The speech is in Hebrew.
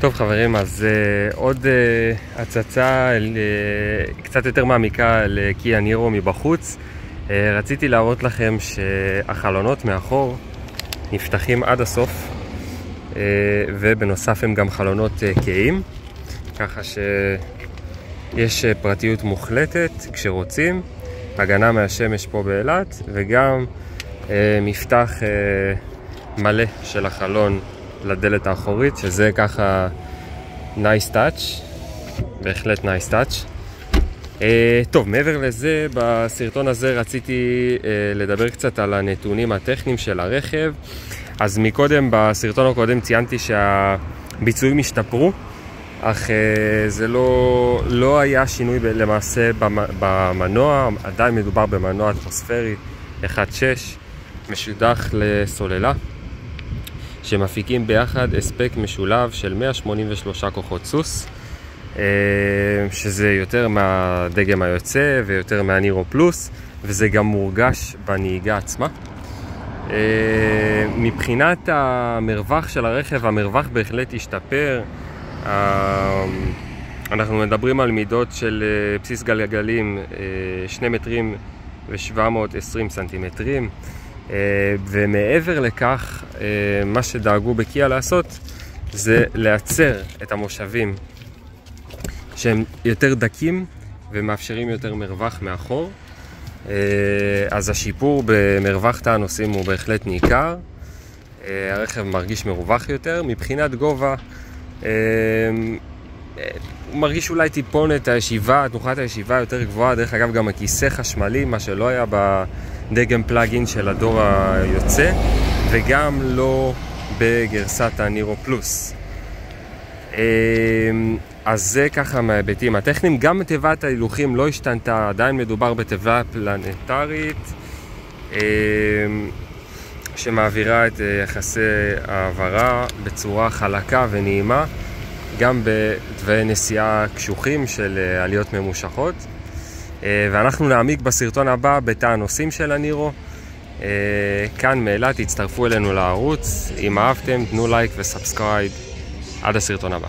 טוב חברים, אז uh, עוד uh, הצצה uh, קצת יותר מעמיקה לקיה נירו מבחוץ. Uh, רציתי להראות לכם שהחלונות מאחור נפתחים עד הסוף, uh, ובנוסף הם גם חלונות uh, כהים, ככה שיש uh, פרטיות מוחלטת כשרוצים, הגנה מהשמש פה באילת, וגם uh, מפתח uh, מלא של החלון לדלת האחורית, שזה ככה nice touch, בהחלט nice touch. Uh, טוב, מעבר לזה, בסרטון הזה רציתי uh, לדבר קצת על הנתונים הטכניים של הרכב. אז מקודם, בסרטון הקודם ציינתי שהביצועים השתפרו, אך uh, זה לא, לא היה שינוי למעשה במנוע, עדיין מדובר במנוע אטמוספרי 1.6, משודך לסוללה. שמפיקים ביחד הספק משולב של 183 כוחות סוס, אה, שזה יותר מהדגם היוצא ויותר מהנירו פלוס, וזה גם מורגש בנהיגה עצמה. אה, מבחינת המרווח של הרכב, המרווח בהחלט השתפר. אה, אנחנו מדברים על מידות של בסיס גלגלים 2 מטרים ו-720 סנטימטרים. אה, ומעבר לכך, אה, מה שדאגו בקיה לעשות זה לייצר את המושבים שהם יותר דקים ומאפשרים יותר מרווח מאחור. אה, אז השיפור במרווח תא הנוסעים הוא בהחלט ניכר. הרכב מרגיש מרווח יותר. מבחינת גובה, הוא מרגיש אולי טיפונת הישיבה, תנוחת הישיבה יותר גבוהה. דרך אגב, גם הכיסא חשמלי, מה שלא היה ב... דגם פלאגין של הדור היוצא, וגם לא בגרסת הנירו פלוס. אמ, אז זה ככה מההיבטים הטכניים. גם תיבת ההילוכים לא השתנתה, עדיין מדובר בתיבה פלנטרית אמ, שמעבירה את אה, יחסי העברה בצורה חלקה ונעימה, גם בתוואי נסיעה קשוחים של אה, עליות ממושכות. אה, ואנחנו נעמיק בסרטון הבא בתא הנוסעים של הנירו. אה, כאן מאילת, תצטרפו אלינו לערוץ. אם אהבתם, תנו לייק ו subscribe. עד הסרטון הבא.